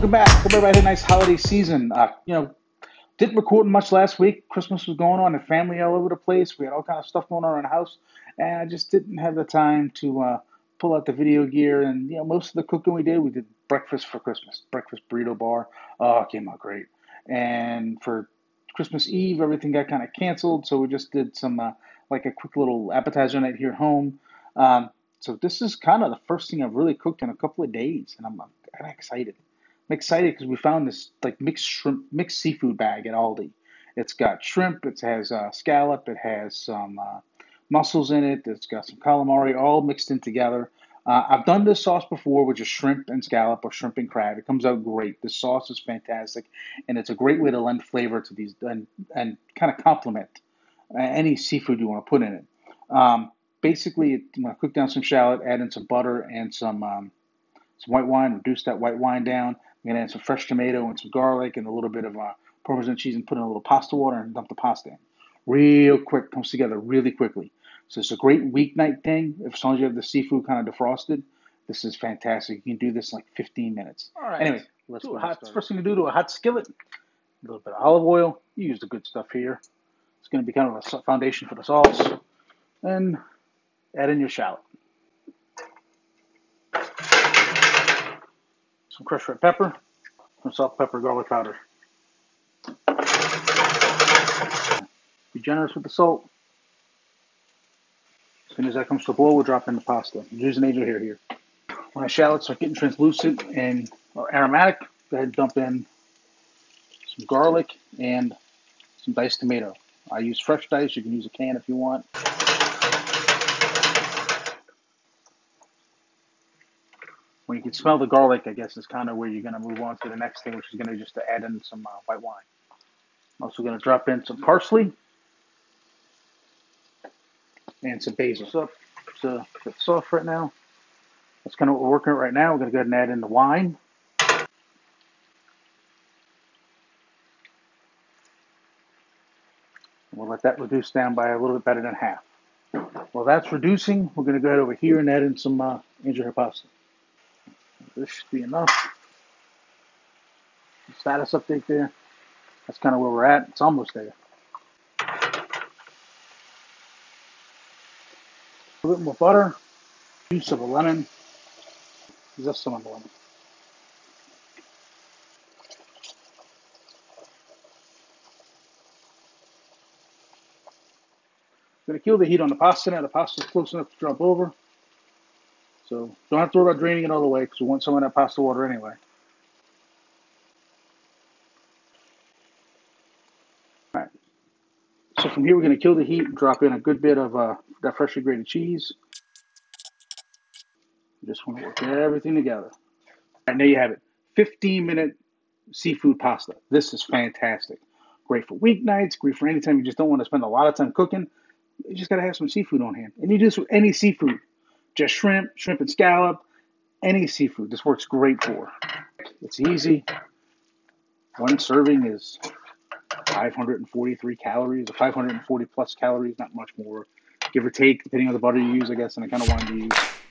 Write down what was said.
welcome back. Hope everybody had a nice holiday season. Uh, you know, didn't record much last week. Christmas was going on and family all over the place. We had all kind of stuff going on in the house, and I just didn't have the time to uh, pull out the video gear. And you know, most of the cooking we did, we did breakfast for Christmas, breakfast burrito bar. Oh, it came out great. And for Christmas Eve, everything got kind of canceled, so we just did some uh, like a quick little appetizer night here at home. Um, so this is kind of the first thing I've really cooked in a couple of days, and I'm, I'm kind of excited. I'm excited because we found this like mixed shrimp, mixed seafood bag at Aldi. It's got shrimp, it has uh, scallop, it has some uh, mussels in it, it's got some calamari all mixed in together. Uh, I've done this sauce before with just shrimp and scallop or shrimp and crab. It comes out great. The sauce is fantastic, and it's a great way to lend flavor to these and, and kind of complement any seafood you want to put in it. Um, basically, I'm going to cook down some shallot, add in some butter and some um, some white wine, reduce that white wine down. I'm gonna add some fresh tomato and some garlic and a little bit of uh, Parmesan cheese and put in a little pasta water and dump the pasta in. Real quick, comes together really quickly. So it's a great weeknight thing. If as long as you have the seafood kind of defrosted, this is fantastic. You can do this in like 15 minutes. All right. Anyway, let's Do a hot, first thing to do to a hot skillet, a little bit of olive oil. You use the good stuff here. It's going to be kind of a foundation for the sauce. And add in your shallot. Some crushed red pepper, some salt, pepper, garlic powder. Be generous with the salt. As soon as that comes to a boil, we'll drop in the pasta. Use an angel hair here. When the shallots are getting translucent and aromatic, go ahead and dump in some garlic and some diced tomato. I use fresh dice. You can use a can if you want. When you can smell the garlic, I guess is kind of where you're going to move on to the next thing, which is going to just to add in some uh, white wine. I'm also going to drop in some parsley and some basil. So, it's soft right now. That's kind of what we're working right now. We're going to go ahead and add in the wine. We'll let that reduce down by a little bit better than half. While that's reducing, we're going to go ahead over here and add in some uh, angel hair pasta. This should be enough. Status update there. That's kind of where we're at. It's almost there. A little bit more butter, juice of a lemon. Some of the lemon. Gonna kill the heat on the pasta now. The pasta's close enough to drop over. So don't have to worry about draining it all the way because we want some of that pasta water anyway. All right. So from here we're gonna kill the heat and drop in a good bit of uh, that freshly grated cheese. Just want to work everything together. All right, there you have it. 15 minute seafood pasta. This is fantastic. Great for weeknights, great for anytime you just don't want to spend a lot of time cooking. You just got to have some seafood on hand. And you do this with any seafood. Just shrimp, shrimp and scallop, any seafood. This works great for. It's easy. One serving is 543 calories, or 540 plus calories, not much more, give or take, depending on the butter you use, I guess, and the kind of wine you use.